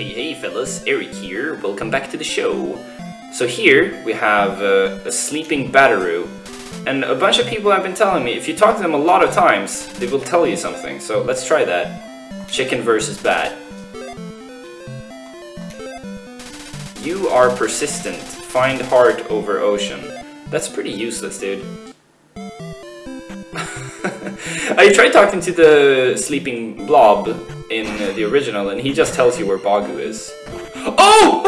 Hey, hey, fellas, Eric here. Welcome back to the show. So here we have uh, a sleeping Bataroo, and a bunch of people have been telling me if you talk to them a lot of times, they will tell you something. So let's try that. Chicken versus bat. You are persistent. Find heart over ocean. That's pretty useless, dude. I tried talking to the sleeping blob in the original, and he just tells you where Bagu is. Oh!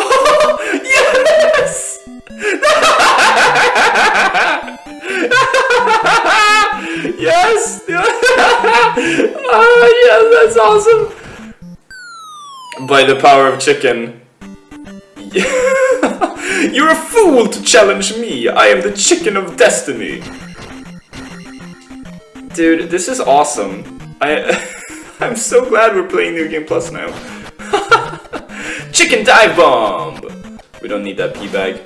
yes! yes! oh, yes, that's awesome! By the power of chicken. You're a fool to challenge me! I am the chicken of destiny! Dude, this is awesome. I... I'm so glad we're playing New Game Plus now. Chicken Dive Bomb! We don't need that pee bag.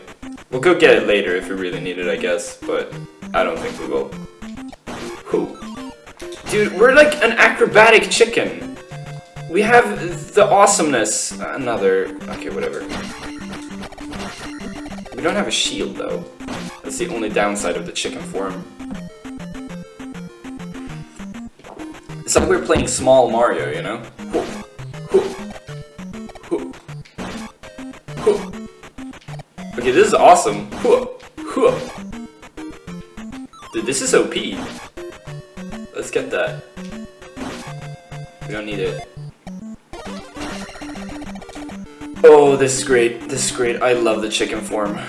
We'll go get it later if we really need it, I guess, but I don't think we will. Who? Dude, we're like an acrobatic chicken. We have the awesomeness. Another... Okay, whatever. We don't have a shield, though. That's the only downside of the chicken form. Like we're playing small Mario, you know? Okay, this is awesome. Dude, this is OP. Let's get that. We don't need it. Oh, this is great. This is great. I love the chicken form.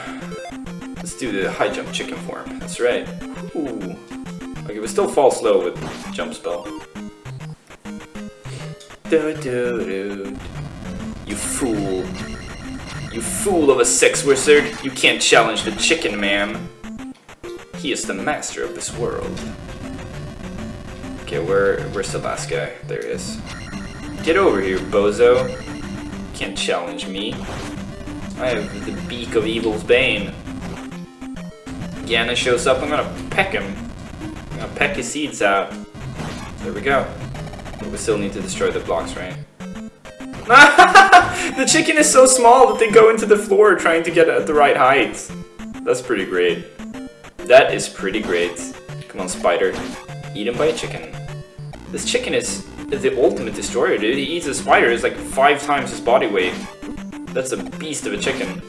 Let's do the high jump chicken form. That's right. Ooh. Okay, we still fall slow with jump spell. Do, do, do. You fool. You fool of a sex wizard. You can't challenge the chicken man. He is the master of this world. Okay, where, where's the last guy? There he is. Get over here, bozo. Can't challenge me. I have the beak of evil's bane. Yana shows up, I'm gonna peck him. I'm gonna peck his seeds out. There we go. We still need to destroy the blocks, right? the chicken is so small that they go into the floor trying to get at the right height. That's pretty great. That is pretty great. Come on, spider. Eat him by a chicken. This chicken is the ultimate destroyer, dude. He eats a spider, it's like five times his body weight. That's a beast of a chicken.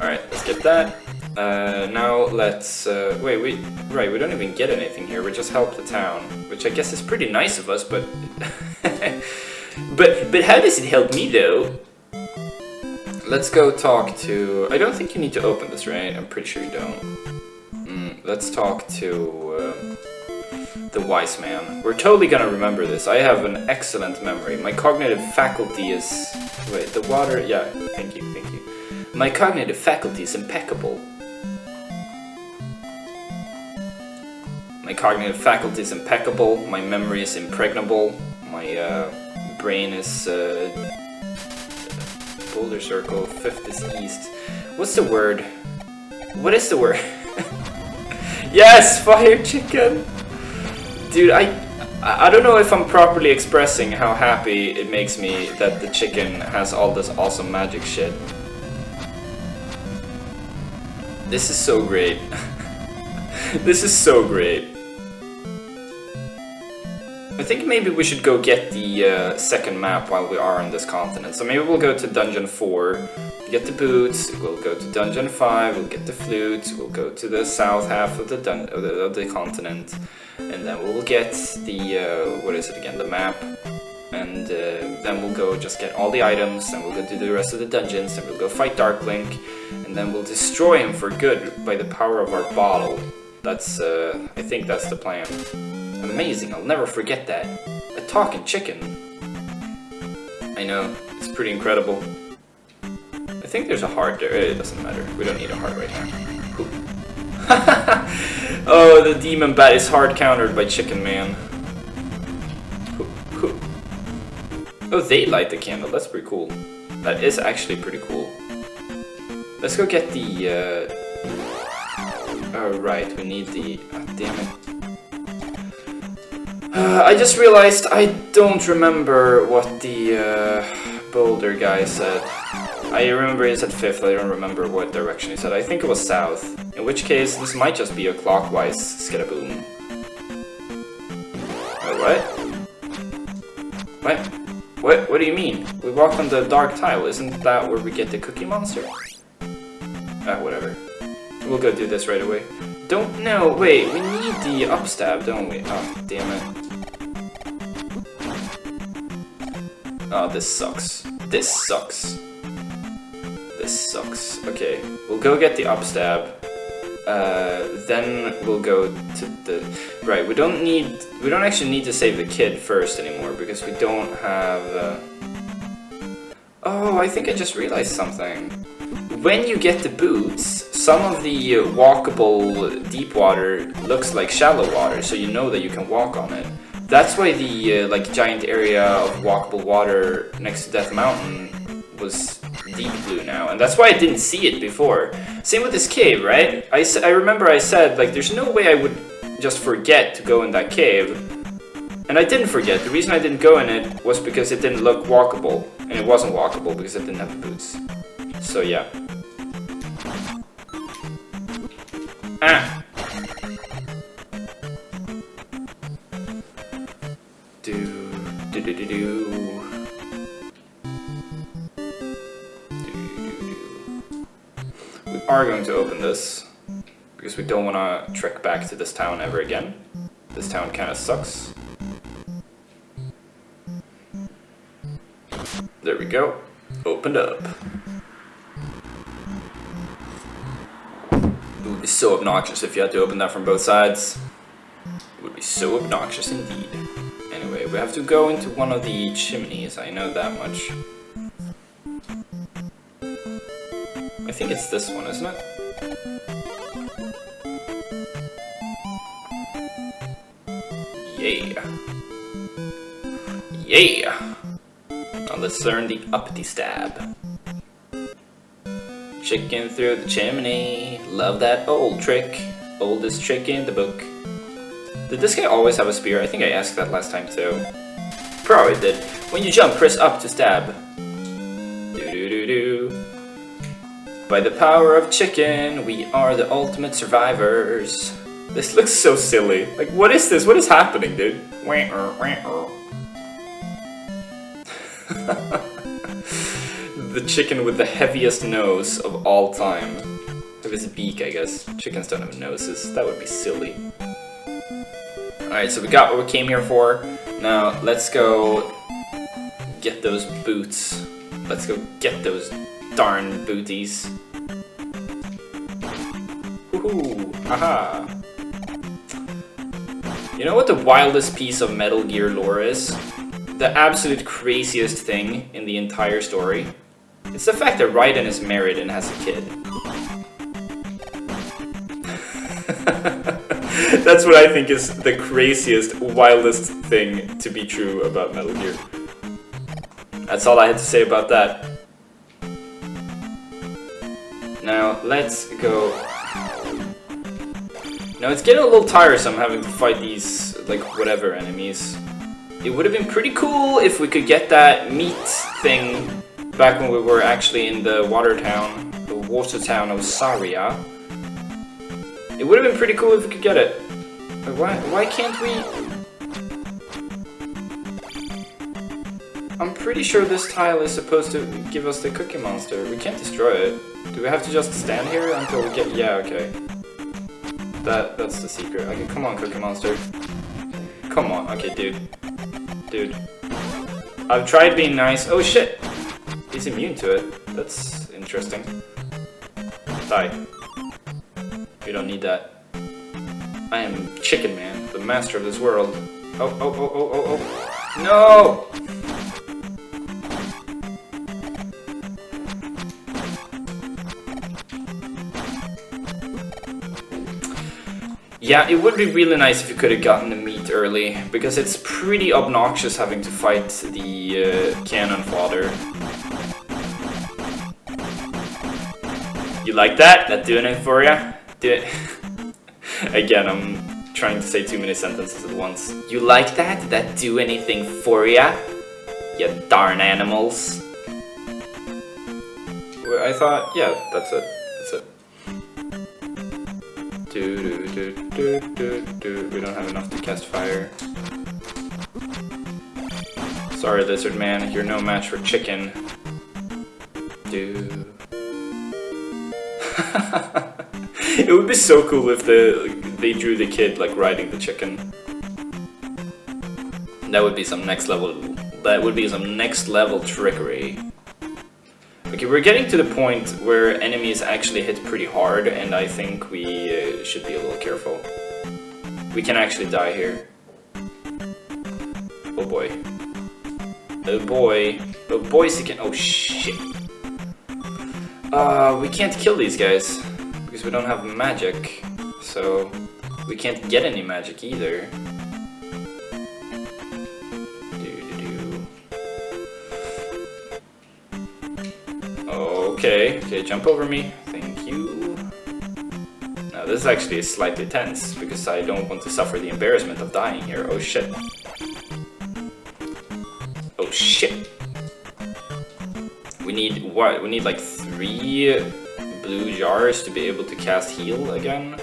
Alright, let's get that. Uh, now let's, uh, wait, we, right, we don't even get anything here, we just help the town, which I guess is pretty nice of us, but, but, but how does it help me though? Let's go talk to, I don't think you need to open this, right? I'm pretty sure you don't. Mm, let's talk to, uh, the wise man. We're totally gonna remember this. I have an excellent memory. My cognitive faculty is, wait, the water, yeah, thank you, thank you. My cognitive faculty is impeccable. My cognitive faculty is impeccable, my memory is impregnable, my uh, brain is uh, boulder circle, fifth is east. What's the word? What is the word? yes, fire chicken! Dude, I, I don't know if I'm properly expressing how happy it makes me that the chicken has all this awesome magic shit. This is so great. this is so great. I think maybe we should go get the uh, second map while we are on this continent. So maybe we'll go to Dungeon 4, get the boots, we'll go to Dungeon 5, we'll get the flute, we'll go to the south half of the, of the, of the continent, and then we'll get the, uh, what is it again, the map, and uh, then we'll go just get all the items, and we'll go do the rest of the dungeons, and we'll go fight Dark Link, and then we'll destroy him for good by the power of our bottle. That's, uh, I think that's the plan. Amazing, I'll never forget that. A talking chicken. I know, it's pretty incredible. I think there's a heart there. It doesn't matter. We don't need a heart right now. oh, the demon bat is hard countered by Chicken Man. Oh, they light the candle. That's pretty cool. That is actually pretty cool. Let's go get the... Uh... Oh, right. We need the... Oh, damn it. Uh, I just realized I don't remember what the uh, boulder guy said. I remember he said fifth, I don't remember what direction he said. I think it was south. In which case, this might just be a clockwise Skidaboom. Wait, what? What? What? What do you mean? We walked on the dark tile, isn't that where we get the cookie monster? Ah, whatever. We'll go do this right away. Don't know, wait, we need the upstab, don't we? Oh, damn it. Oh, this sucks. This sucks. This sucks. Okay, we'll go get the upstab. Uh, then we'll go to the... Right, we don't need... We don't actually need to save the kid first anymore, because we don't have... Uh... Oh, I think I just realized something. When you get the boots, some of the walkable deep water looks like shallow water, so you know that you can walk on it. That's why the uh, like giant area of walkable water next to Death Mountain was deep blue now, and that's why I didn't see it before. Same with this cave, right? I, I remember I said, like, there's no way I would just forget to go in that cave. And I didn't forget. The reason I didn't go in it was because it didn't look walkable. And it wasn't walkable because it didn't have the boots. So yeah. Ah! Do, do, do. We are going to open this because we don't want to trek back to this town ever again. This town kind of sucks. There we go. Opened up. It would be so obnoxious if you had to open that from both sides. It would be so obnoxious indeed. We have to go into one of the chimneys, I know that much. I think it's this one, isn't it? Yeah. Yeah! Now let's learn the uppity stab. Chicken through the chimney. Love that old trick. Oldest trick in the book. Did this guy always have a spear? I think I asked that last time too. Probably did. When you jump, press up to stab. Do do do do. By the power of chicken, we are the ultimate survivors. This looks so silly. Like, what is this? What is happening, dude? the chicken with the heaviest nose of all time. Of his beak, I guess. Chickens don't have noses. That would be silly. Alright, so we got what we came here for. Now, let's go get those boots. Let's go get those darn booties. Woohoo! Haha! You know what the wildest piece of Metal Gear lore is? The absolute craziest thing in the entire story? It's the fact that Raiden is married and has a kid. That's what I think is the craziest, wildest thing to be true about Metal Gear. That's all I had to say about that. Now, let's go... Now, it's getting a little tiresome having to fight these, like, whatever enemies. It would have been pretty cool if we could get that meat thing back when we were actually in the water town, the water town of Saria. It would have been pretty cool if we could get it. But why, why can't we... I'm pretty sure this tile is supposed to give us the cookie monster. We can't destroy it. Do we have to just stand here until we get... Yeah, okay. That That's the secret. Okay, come on, cookie monster. Come on. Okay, dude. Dude. I've tried being nice. Oh, shit! He's immune to it. That's interesting. Die. We don't need that. I am Chicken Man, the master of this world. Oh, oh, oh, oh, oh, oh. No! Yeah, it would be really nice if you could have gotten the meat early, because it's pretty obnoxious having to fight the uh, cannon fodder. You like that? That doing it for you? Again, I'm trying to say too many sentences at once. You like that? That do anything for ya? You darn animals. I thought, yeah, that's it. That's it. Do, do, do, do, do. We don't have enough to cast fire. Sorry, lizard man, you're no match for chicken. Do. it would be so cool if the they drew the kid like riding the chicken. That would be some next level. That would be some next level trickery. Okay, we're getting to the point where enemies actually hit pretty hard, and I think we uh, should be a little careful. We can actually die here. Oh boy. Oh boy. Oh boy, again. Oh shit. Uh, we can't kill these guys because we don't have magic. So we can't get any magic either. Okay, okay, jump over me. Thank you. Now this actually is slightly tense because I don't want to suffer the embarrassment of dying here. Oh shit. Oh shit. We need what? We need like three blue jars to be able to cast heal again.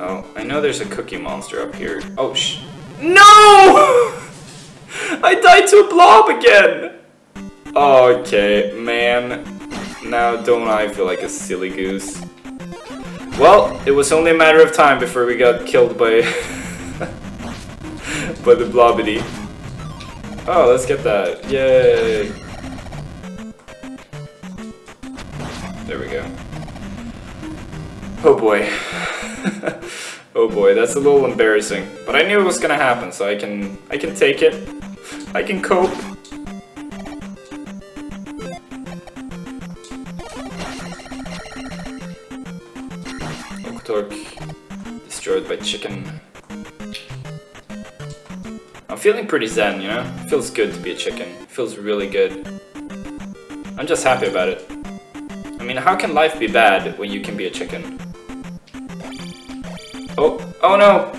Oh, I know there's a cookie monster up here. Oh sh- NO! I died to a blob again! Okay, man. Now don't I feel like a silly goose. Well, it was only a matter of time before we got killed by by the blobbity. Oh, let's get that. Yay! There we go. Oh boy. oh boy, that's a little embarrassing. But I knew it was gonna happen, so I can I can take it. I can cope. Octorok destroyed by chicken. I'm feeling pretty zen, you know? Feels good to be a chicken. Feels really good. I'm just happy about it. I mean, how can life be bad when you can be a chicken? Oh, oh no!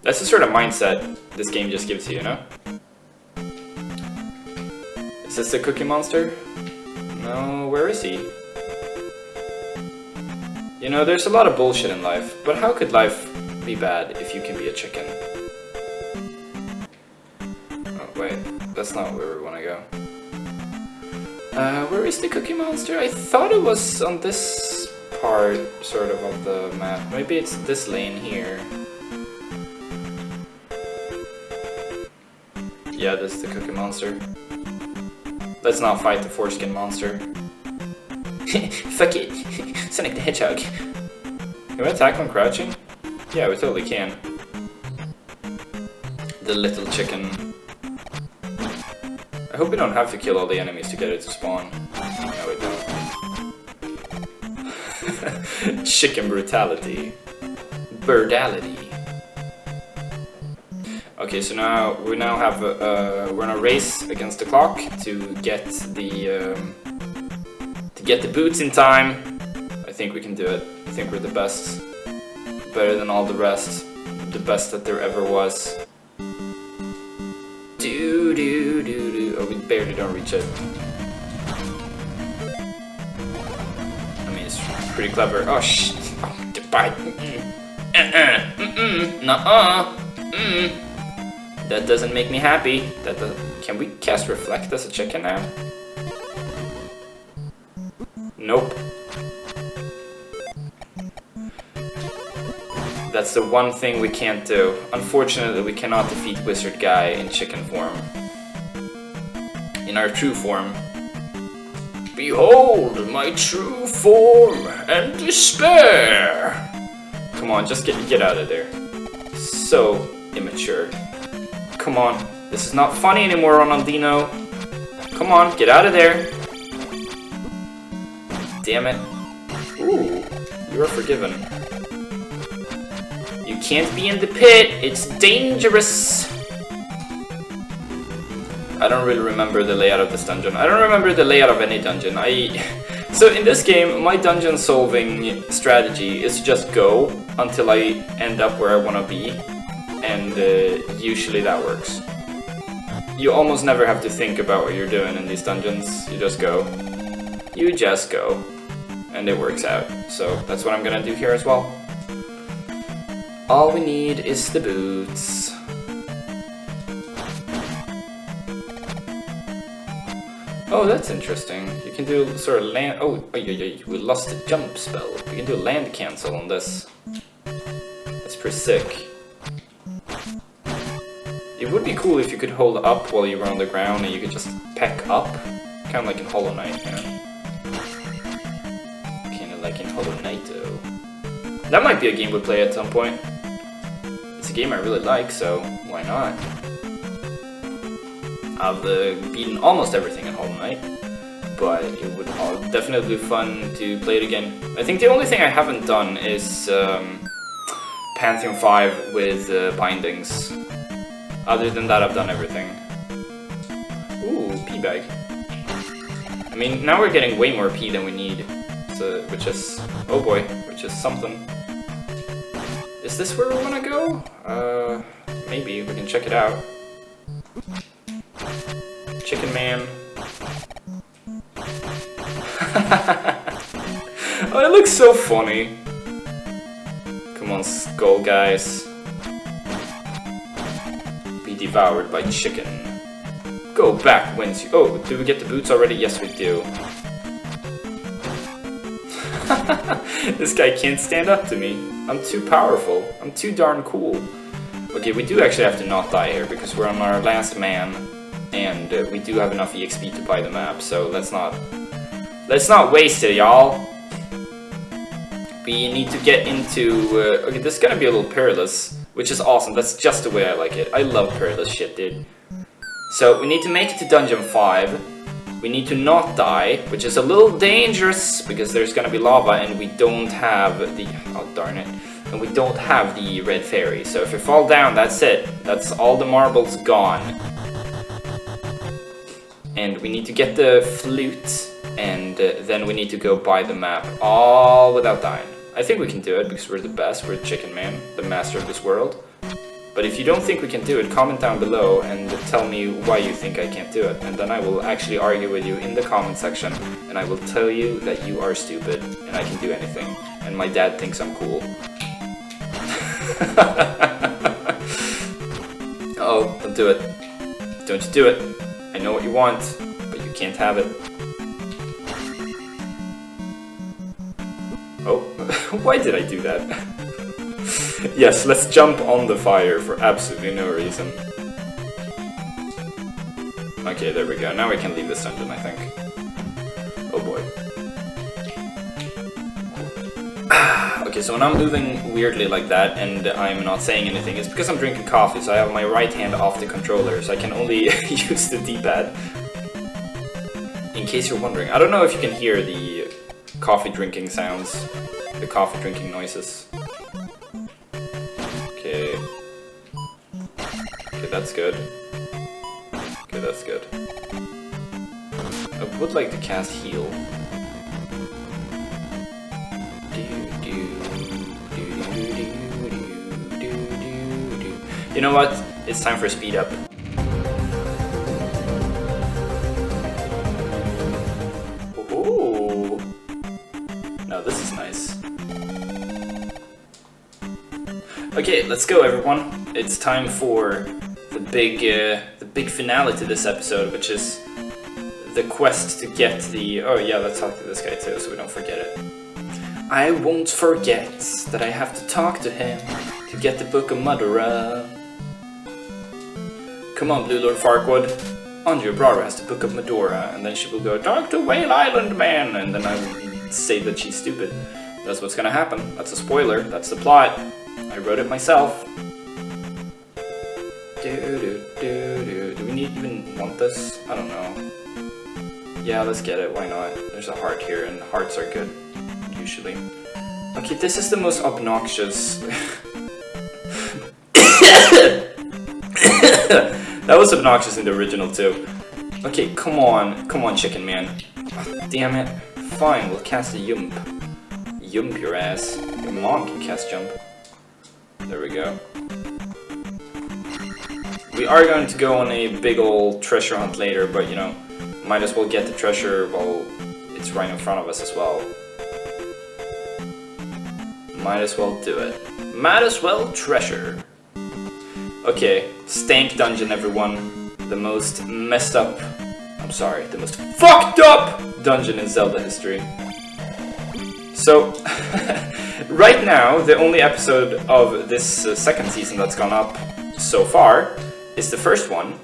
That's the sort of mindset this game just gives you, you know? Is this the Cookie Monster? No, where is he? You know, there's a lot of bullshit in life, but how could life be bad if you can be a chicken? Oh, Wait, that's not where we want. Uh, where is the Cookie Monster? I thought it was on this part, sort of, of the map. Maybe it's this lane here. Yeah, this is the Cookie Monster. Let's not fight the foreskin monster. Fuck it! Sonic the Hedgehog. Can we attack when crouching? Yeah, we totally can. The little chicken. I hope we don't have to kill all the enemies to get it to spawn. No, we don't. Chicken brutality. Birdality. Okay, so now we now have uh, we're in a race against the clock to get the um, to get the boots in time. I think we can do it. I think we're the best, better than all the rest, the best that there ever was. We barely don't reach it. I mean, it's pretty clever. Oh. Oh, bye. Uh-uh. Mm-mm. Mm. That doesn't make me happy. That does Can we cast Reflect as a chicken now? Nope. That's the one thing we can't do. Unfortunately, we cannot defeat Wizard Guy in chicken form. In our true form. Behold my true form and despair! Come on, just get get out of there. So immature. Come on, this is not funny anymore, Ronaldinho. Come on, get out of there. Damn it. Ooh, you are forgiven. You can't be in the pit, it's dangerous! I don't really remember the layout of this dungeon. I don't remember the layout of any dungeon. I So in this game, my dungeon solving strategy is to just go until I end up where I want to be, and uh, usually that works. You almost never have to think about what you're doing in these dungeons, you just go. You just go, and it works out. So that's what I'm gonna do here as well. All we need is the boots. Oh, that's interesting. You can do sort of land. Oh, oh yeah, yeah, we lost the jump spell. We can do land cancel on this. That's pretty sick. It would be cool if you could hold up while you were on the ground and you could just peck up. Kind of like in Hollow Knight, yeah. Kind of like in Hollow Knight, though. That might be a game we play at some point. It's a game I really like, so why not? I've uh, beaten almost everything in But it would definitely be fun to play it again. I think the only thing I haven't done is um, Pantheon 5 with uh, bindings. Other than that, I've done everything. Ooh, pee bag. I mean, now we're getting way more pee than we need, so, which is, oh boy, which is something. Is this where we want to go? Uh, maybe, we can check it out. Oh, it looks so funny. Come on, skull guys. Be devoured by chicken. Go back whence you- Oh, do we get the boots already? Yes, we do. this guy can't stand up to me. I'm too powerful. I'm too darn cool. Okay, we do actually have to not die here because we're on our last man and uh, we do have enough EXP to buy the map, so let's not let's not waste it, y'all. We need to get into uh, okay. This is gonna be a little perilous, which is awesome. That's just the way I like it. I love perilous shit, dude. So we need to make it to dungeon five. We need to not die, which is a little dangerous because there's gonna be lava and we don't have the oh darn it. And we don't have the red fairy. So if we fall down, that's it. That's all the marbles gone and we need to get the flute and uh, then we need to go buy the map all without dying. I think we can do it because we're the best, we're Chicken Man, the master of this world. But if you don't think we can do it, comment down below and tell me why you think I can't do it. And then I will actually argue with you in the comment section and I will tell you that you are stupid and I can do anything. And my dad thinks I'm cool. oh, don't do it. Don't you do it. I know what you want, but you can't have it. Oh, why did I do that? yes, let's jump on the fire for absolutely no reason. Okay, there we go. Now we can leave this dungeon, I think. Oh boy. okay, so when I'm moving weirdly like that and I'm not saying anything, it's because I'm drinking coffee, so I have my right hand off the controller, so I can only use the D-pad. In case you're wondering. I don't know if you can hear the coffee drinking sounds, the coffee drinking noises. Okay. Okay, that's good. Okay, that's good. I would like to cast heal. You know what? It's time for speed up. This is nice. Okay, let's go everyone. It's time for the big uh, the big finale to this episode, which is the quest to get the... Oh yeah, let's talk to this guy too, so we don't forget it. I won't forget that I have to talk to him to get the Book of Madara. Come on, Blue Lord Farquaad. Anjou Brara has the Book of Madara, and then she will go, Talk to Whale Island Man! And then I will say that she's stupid. That's what's gonna happen. That's a spoiler. That's the plot. I wrote it myself. Do, do, do, do. Do we need, even want this? I don't know. Yeah, let's get it. Why not? There's a heart here, and hearts are good, usually. Okay, this is the most obnoxious... that was obnoxious in the original too. Okay, come on. Come on, Chicken Man. Oh, damn it. Fine, we'll cast a Yump. Yump your ass. Your mom can cast Jump. There we go. We are going to go on a big old treasure hunt later, but you know, might as well get the treasure while it's right in front of us as well. Might as well do it. Might as well treasure. Okay, Stank Dungeon everyone. The most messed up, sorry, the most fucked up dungeon in Zelda history. So, right now, the only episode of this uh, second season that's gone up so far is the first one.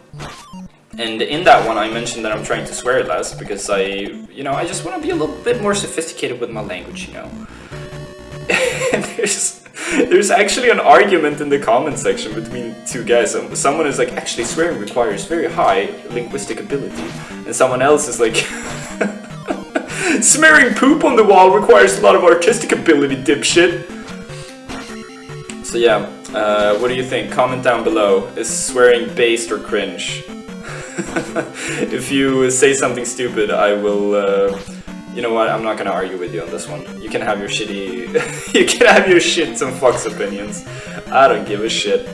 And in that one, I mentioned that I'm trying to swear less because I, you know, I just want to be a little bit more sophisticated with my language, you know. there's, there's actually an argument in the comment section between two guys. Someone is like, actually, swearing requires very high linguistic ability. And someone else is like, smearing poop on the wall requires a lot of artistic ability, dipshit. So yeah, uh, what do you think? Comment down below. Is swearing based or cringe? if you say something stupid, I will. Uh, you know what? I'm not gonna argue with you on this one. You can have your shitty. you can have your shits and fucks opinions. I don't give a shit.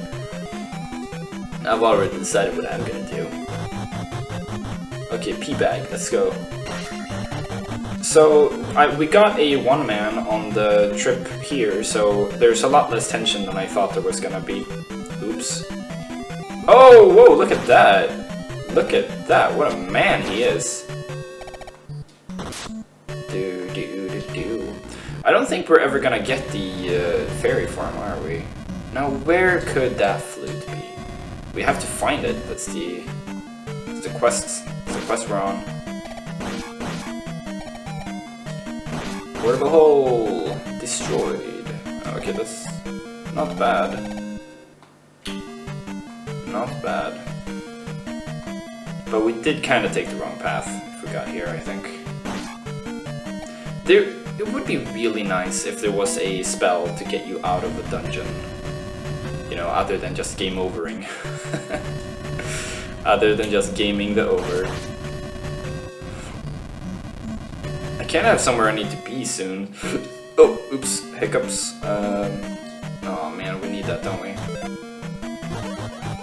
I've already decided what I'm gonna do. Okay, P bag. Let's go. So, I, we got a one-man on the trip here, so there's a lot less tension than I thought there was gonna be. Oops. Oh, whoa, look at that! Look at that, what a man he is. I don't think we're ever gonna get the uh, fairy farm, are we? Now, where could that flute be? We have to find it, that's the... That's the quest, that's the quest we're on. Portable hole! Destroyed. Okay, that's not bad. Not bad. But we did kind of take the wrong path if we got here, I think. There, it would be really nice if there was a spell to get you out of a dungeon. You know, other than just game overing. other than just gaming the over. I can't have somewhere I need to be soon. oh, oops, hiccups. Um, oh man, we need that, don't we?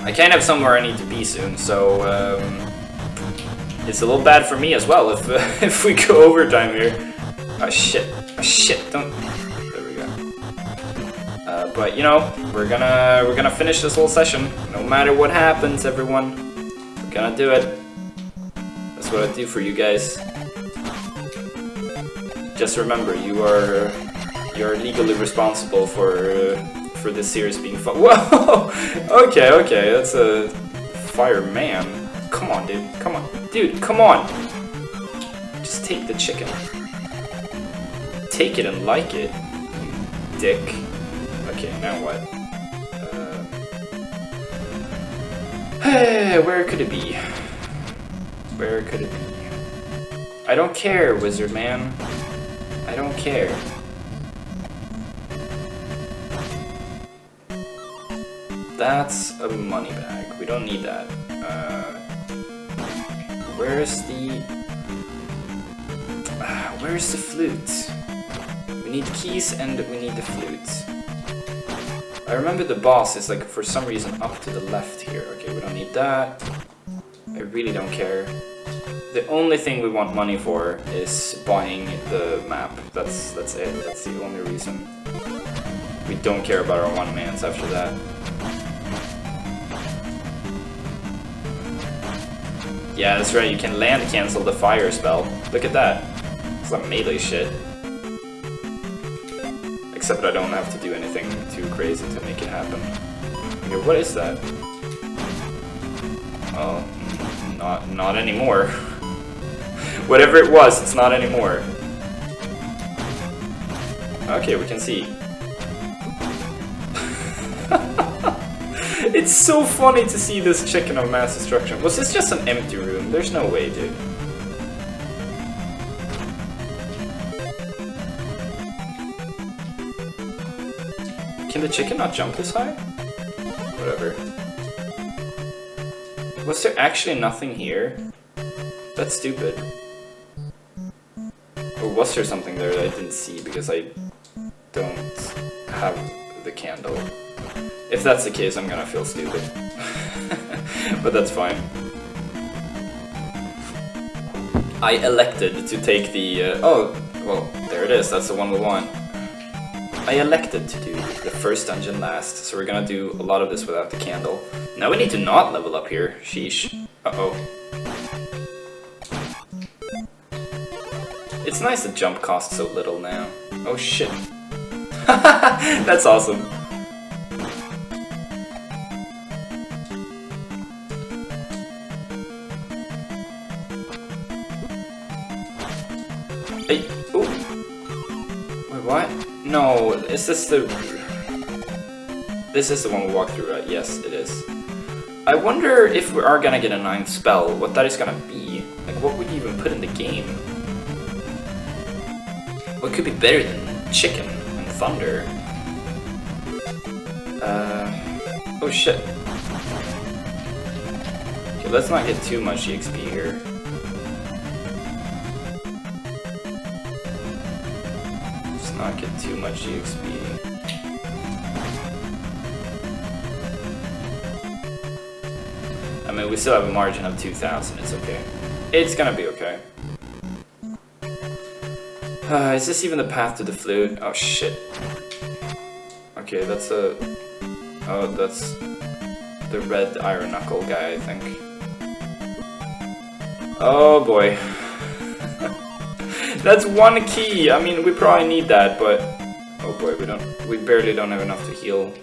I can't have somewhere I need to be soon, so um, it's a little bad for me as well if if we go overtime here. Oh shit! Oh shit! Don't. There we go. Uh, but you know, we're gonna we're gonna finish this whole session, no matter what happens, everyone. We're gonna do it. That's what I do for you guys. Just remember, you are you're legally responsible for. Uh, for this series being fun. Whoa! okay, okay, that's a fireman. Come on, dude. Come on. Dude, come on! Just take the chicken. Take it and like it, dick. Okay, now what? Uh... Hey, where could it be? Where could it be? I don't care, wizard man. I don't care. That's a money bag. We don't need that. Uh, where's the... Uh, where's the flute? Need keys and we need the flute. I remember the boss is like, for some reason, up to the left here. Okay, we don't need that. I really don't care. The only thing we want money for is buying the map. That's that's it. That's the only reason. We don't care about our one-mans after that. Yeah, that's right, you can land cancel the fire spell. Look at that. It's like melee shit. Except I don't have to do anything too crazy to make it happen. Okay, what is that? Oh, not, not anymore. Whatever it was, it's not anymore. Okay, we can see. It's so funny to see this chicken of mass destruction. Was this just an empty room? There's no way, dude. The chicken not jump this high? Whatever. Was there actually nothing here? That's stupid. Or was there something there that I didn't see because I don't have the candle? If that's the case, I'm gonna feel stupid. but that's fine. I elected to take the... Uh, oh, well, there it is. That's the one we want. I elected to do the first dungeon last, so we're gonna do a lot of this without the candle. Now we need to not level up here. Sheesh. Uh-oh. It's nice that jump costs so little now. Oh shit. That's awesome. No, is this the... This is the one we walked through, right? Yes, it is. I wonder if we are gonna get a ninth spell, what that is gonna be. Like, what would you even put in the game? What could be better than chicken and thunder? Uh... Oh shit. Okay, let's not get too much EXP here. Not get too much EXP. I mean, we still have a margin of 2,000, it's okay. It's gonna be okay. Uh, is this even the path to the flute? Oh shit. Okay, that's a... Oh, that's the red iron knuckle guy, I think. Oh boy. That's one key. I mean, we probably need that, but... Oh boy, we don't... We barely don't have enough to heal.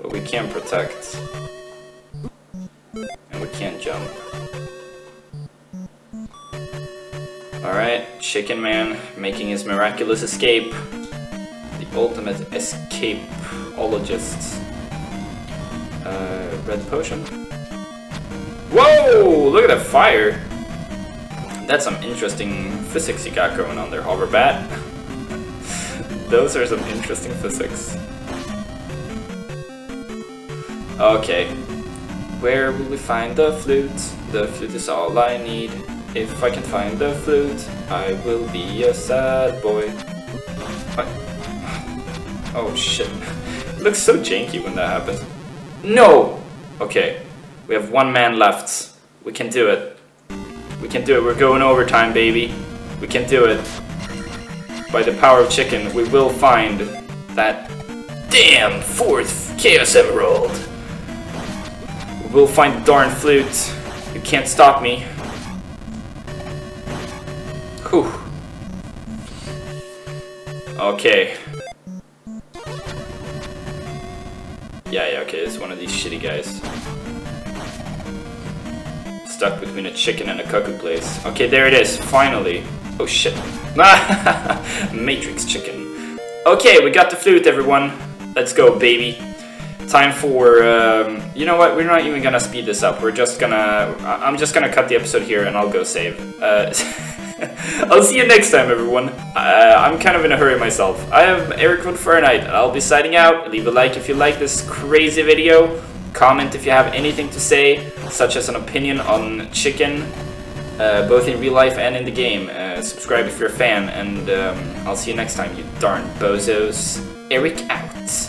But we can't protect. And we can't jump. Alright, Chicken Man making his miraculous escape. The ultimate escapeologist. Uh, red potion. Whoa! Look at that fire! That's some interesting physics you got going on there, Hoverbat. Those are some interesting physics. Okay. Where will we find the flute? The flute is all I need. If I can find the flute, I will be a sad boy. What? Oh shit. It looks so janky when that happens. No! Okay. We have one man left. We can do it. We can do it. We're going overtime, baby. We can do it. By the power of chicken, we will find that damn fourth Chaos Emerald. We will find the darn flute. You can't stop me. Whew. Okay. Yeah, yeah, okay, it's one of these shitty guys stuck between a chicken and a cuckoo place. Okay, there it is, finally. Oh shit. Matrix chicken. Okay, we got the flute, everyone. Let's go, baby. Time for, um, you know what, we're not even gonna speed this up. We're just gonna, I'm just gonna cut the episode here and I'll go save. Uh, I'll see you next time, everyone. Uh, I'm kind of in a hurry myself. I am Eric von Fahrenheit, I'll be signing out. Leave a like if you like this crazy video. Comment if you have anything to say, such as an opinion on chicken, uh, both in real life and in the game. Uh, subscribe if you're a fan, and um, I'll see you next time, you darn bozos. Eric out.